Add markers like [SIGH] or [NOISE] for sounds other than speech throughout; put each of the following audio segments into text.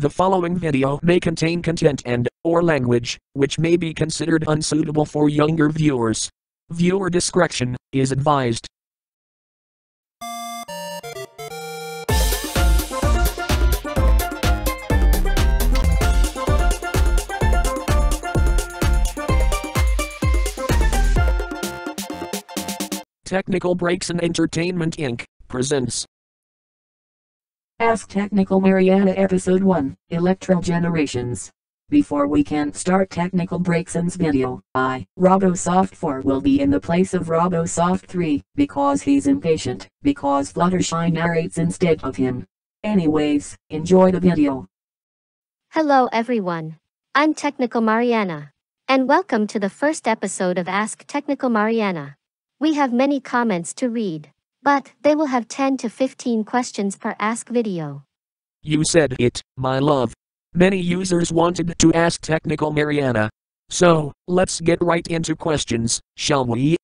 The following video may contain content and or language which may be considered unsuitable for younger viewers. Viewer discretion is advised. Technical Braixen Entertainment Inc. presents Ask Technical Mariana Episode 1 Electro Generations. Before we can start Technical Braixen's video, I, RoboSoft 4 will be in the place of RoboSoft 3, because he's impatient, because Fluttershy narrates instead of him. Anyways, enjoy the video. Hello everyone. I'm Technical Mariana. And welcome to the first episode of Ask Technical Mariana. We have many comments to read, but they will have 10 to 15 questions per Ask video. You said it, my love. Many users wanted to ask Technical Mariana. So, let's get right into questions, shall we?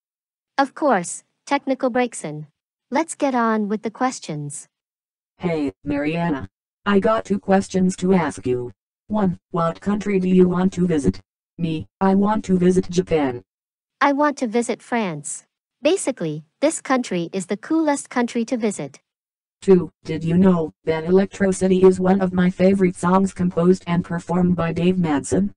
Of course, Technical Braixen. Let's get on with the questions. Hey, Mariana. I got two questions to ask you. 1. What country do you want to visit? Me, I want to visit Japan. I want to visit France. Basically, this country is the coolest country to visit. 2. Did you know that Electrocity is one of my favorite songs composed and performed by Dave Madson?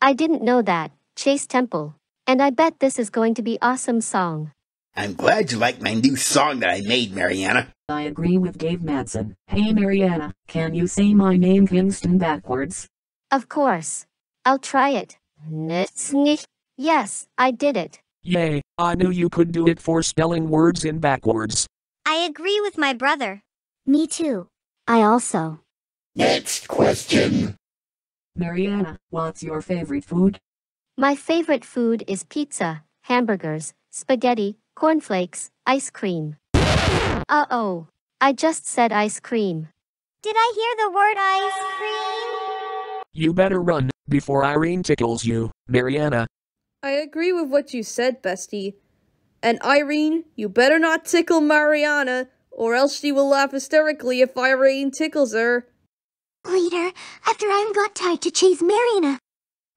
I didn't know that, Chase Temple. And I bet this is going to be awesome song. I'm glad you like my new song that I made, Mariana. I agree with Dave Madson. Hey Mariana, can you say my name Kingston backwards? Of course. I'll try it. Nitsnich. Yes, I did it. Yay, I knew you could do it for spelling words in backwards. I agree with my brother. Me too. I also. Next question. Mariana, what's your favorite food? My favorite food is pizza, hamburgers, spaghetti, cornflakes, ice cream. Uh oh. I just said ice cream. Did I hear the word ice cream? You better run before Irene tickles you, Mariana. I agree with what you said, Bestie. And Irene, you better not tickle Mariana, or else she will laugh hysterically if Irene tickles her. Later, after I'm got tied to chase Mariana.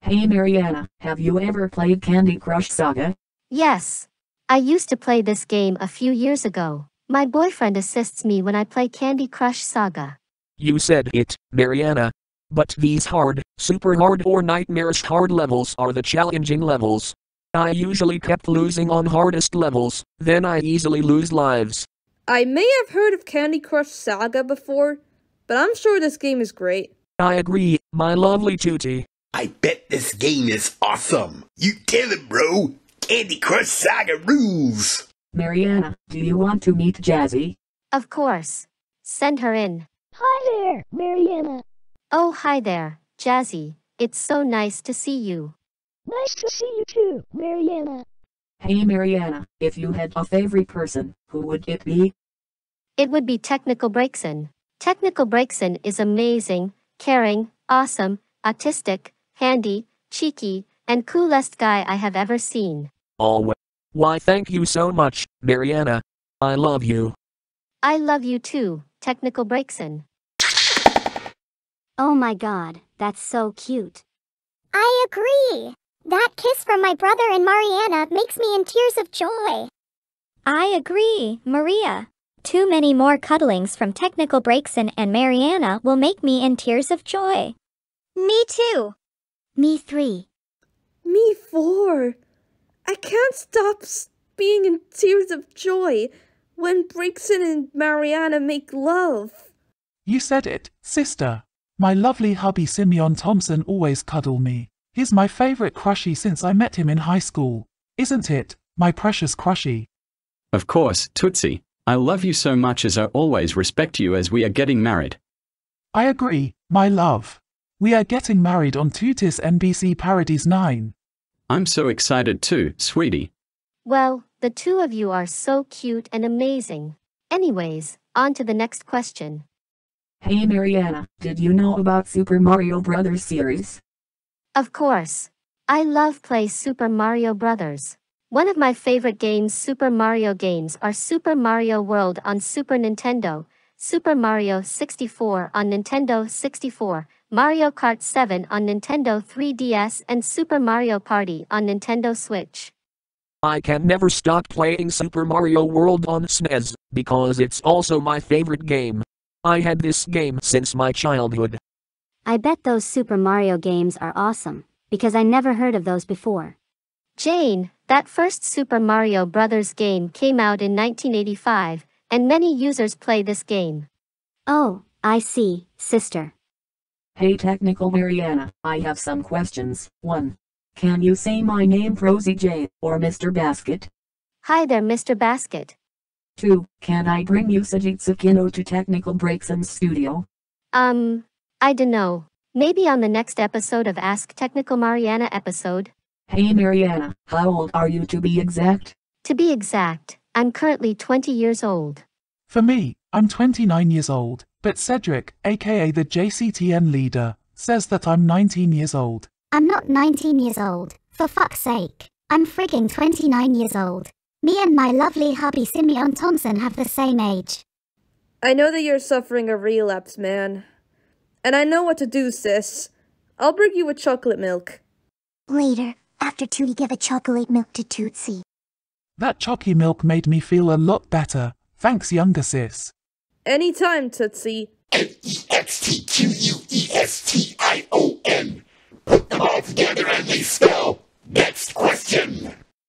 Hey Mariana, have you ever played Candy Crush Saga? Yes. I used to play this game a few years ago. My boyfriend assists me when I play Candy Crush Saga. You said it, Mariana. But these hard, super hard or nightmarish hard levels are the challenging levels. I usually kept losing on hardest levels, then I easily lose lives. I may have heard of Candy Crush Saga before, but I'm sure this game is great. I agree, my lovely Tootie. I bet this game is awesome. You tell him, bro. Candy Crush Saga rules. Mariana, do you want to meet Jazzi? Of course. Send her in. Hi there, Mariana. Oh, hi there, Jazzi. It's so nice to see you. Nice to see you too, Mariana. Hey Mariana, if you had a favorite person, who would it be? It would be Technical Braixen. Technical Braixen is amazing, caring, awesome, autistic, handy, cheeky, and coolest guy I have ever seen. Always. Why, thank you so much, Mariana. I love you. I love you too, Technical Braixen. Oh my god, that's so cute. I agree. That kiss from my brother and Mariana makes me in tears of joy. I agree, Maria. Too many more cuddlings from Technical Braixen and Mariana will make me in tears of joy. Me too. Me three. Me four. I can't stop s- being in tears of joy when Braixen and Mariana make love. You said it, sister. My lovely hubby Simeon Thompson always cuddle me. He's my favorite crushy since I met him in high school. Isn't it, my precious crushy? Of course, Tootsie. I love you so much as I always respect you as we are getting married. I agree, my love. We are getting married on Tootis NBC Parodies 9. I'm so excited too, sweetie. Well, the two of you are so cute and amazing. Anyways, on to the next question. Hey Mariana, did you know about Super Mario Brothers series? Of course. I love play Super Mario Brothers. One of my favorite games Super Mario games are Super Mario World on Super Nintendo, Super Mario 64 on Nintendo 64, Mario Kart 7 on Nintendo 3DS, and Super Mario Party on Nintendo Switch. I can never stop playing Super Mario World on SNES, because it's also my favorite game. I had this game since my childhood. I bet those Super Mario games are awesome, because I never heard of those before. Jane, that first Super Mario Bros. game came out in 1985, and many users play this game. Oh, I see, sister. Hey Technical Mariana, I have some questions. 1. Can you say my name Rosie J, or Mr. Basket? Hi there, Mr. Basket. 2. Can I bring you Sajid Sakino to Technical Braixen Studio? Um, I dunno. Maybe on the next episode of Ask Technical Mariana episode. Hey Mariana, how old are you to be exact? To be exact, I'm currently 20 years old. For me, I'm 29 years old, but Cedric, aka the JCTN leader, says that I'm 19 years old. I'm not 19 years old, for fuck's sake. I'm frigging 29 years old. Me and my lovely hubby Simeon Thompson have the same age. I know that you're suffering a relapse, man. And I know what to do, sis. I'll bring you a chocolate milk. Later, after Tootie give a chocolate milk to Tootsie. That chalky milk made me feel a lot better. Thanks, younger sis. Anytime, Tootsie. M-E-X-T-Q-U-E-S-T-I-O-N. Put them all together and they spell. Next question.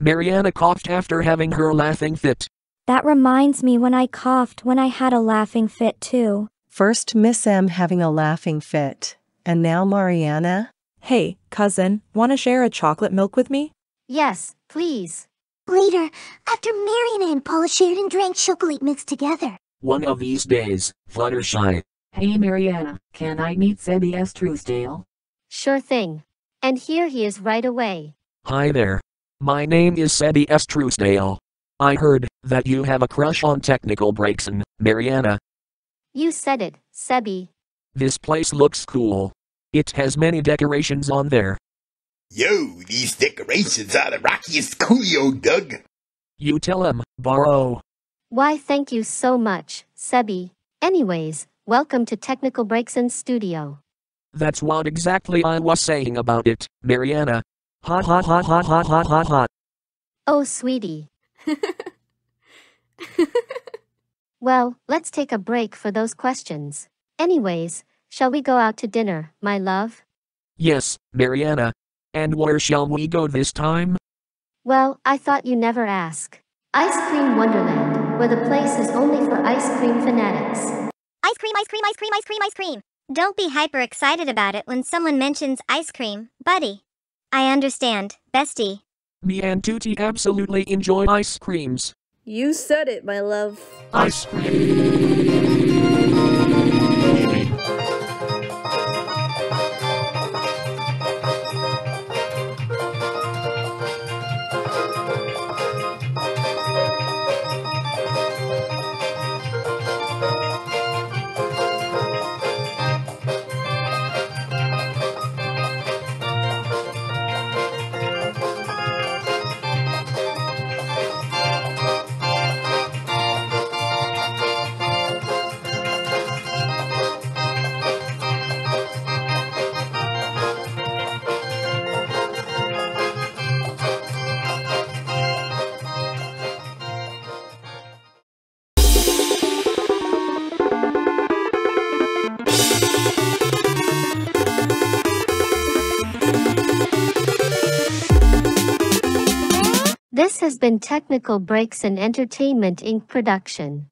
Mariana coughed after having her laughing fit. That reminds me when I coughed when I had a laughing fit too. First Miss M having a laughing fit, and now Mariana? Hey, cousin, want to share a chocolate milk with me? Yes, please. Later, after Mariana and Paula shared and drank chocolate mix together. One of these days, Fluttershy. Hey Mariana, can I meet Sebby S. Truesdail? Sure thing. And here he is right away. Hi there. My name is Sebby S. Truesdail. I heard that you have a crush on Technical Breaks and Mariana. You said it, Sebby. This place looks cool. It has many decorations on there. Yo, these decorations are the rockiest coolio, Doug. You tell him, borrow. Why thank you so much, Sebby. Anyways, welcome to Technical Braixen Studio. That's what exactly I was saying about it, Mariana. Hot hot hot hot hot hot hot hot. Oh, sweetie. [LAUGHS] well, let's take a break for those questions. Anyways, shall we go out to dinner, my love? Yes, Mariana. And where shall we go this time? Well, I thought you never ask. Ice Cream Wonderland, where the place is only for ice cream fanatics. Ice cream, ice cream, ice cream, ice cream, ice cream. Don't be hyper excited about it when someone mentions ice cream, buddy. I understand, bestie. Me and Tootie absolutely enjoy ice creams. You said it, my love. Ice cream. Has been Technical Braixen Entertainment Inc. production.